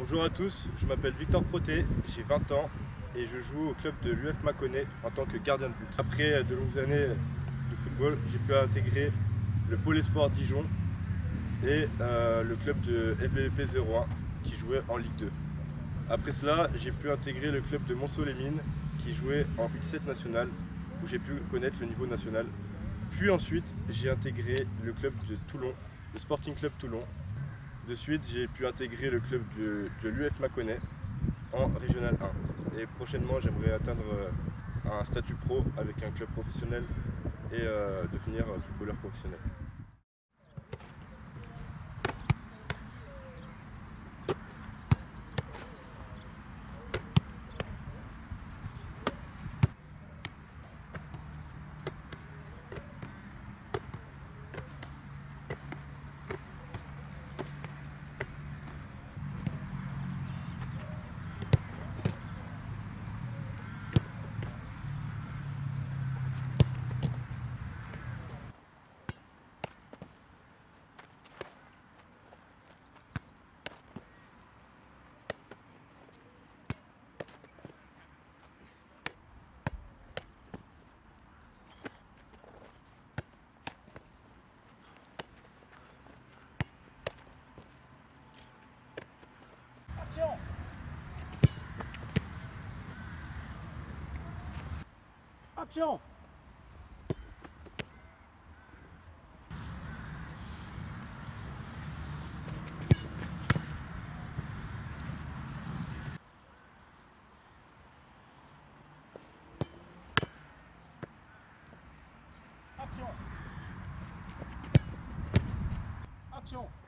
Bonjour à tous, je m'appelle Victor Proté, j'ai 20 ans et je joue au club de l'UF Mâconnais en tant que gardien de but. Après de longues années de football, j'ai pu intégrer le Pôle Espoir Dijon et euh, le club de FBVP 01 qui jouait en Ligue 2. Après cela, j'ai pu intégrer le club de Monceau-les-Mines qui jouait en U17 national où j'ai pu connaître le niveau national. Puis ensuite, j'ai intégré le club de Toulon, le Sporting Club Toulon. De suite, j'ai pu intégrer le club de, l'UF Mâconnais en Régional 1. Et prochainement, j'aimerais atteindre euh, un statut pro avec un club professionnel et euh, devenir footballeur professionnel. Action Action. Action. Action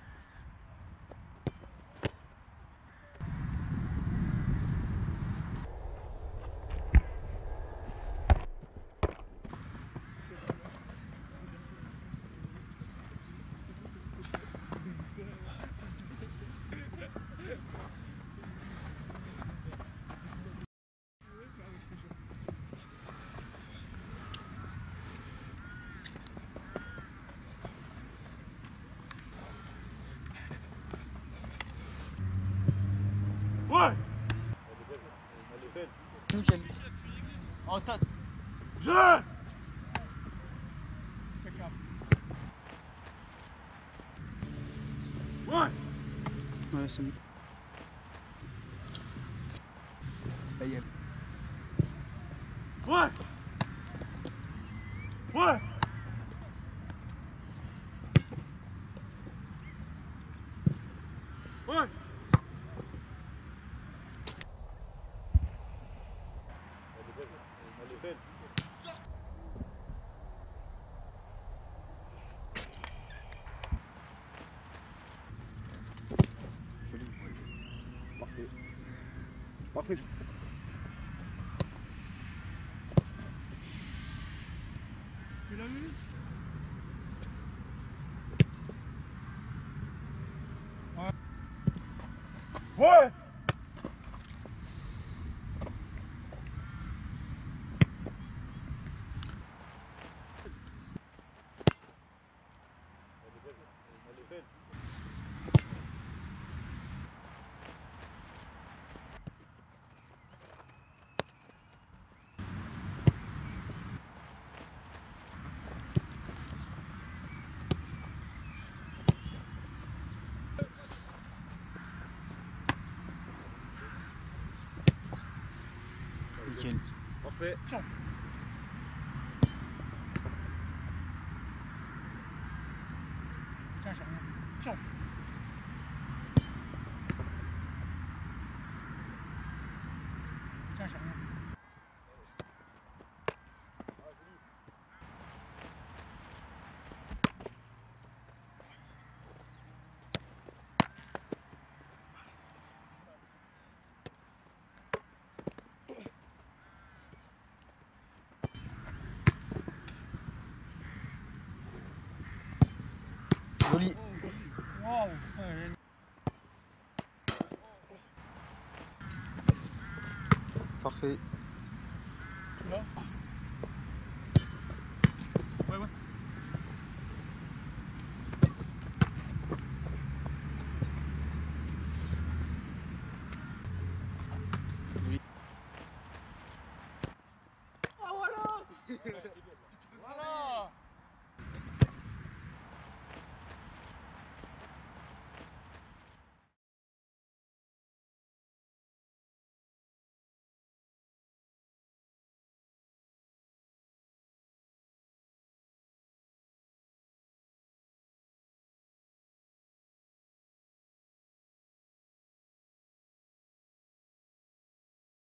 En tête. Jeu Ouais, c'est bon. Ouais Ouais Parfait. Tu 对中。站绳上站绳上 Parfait.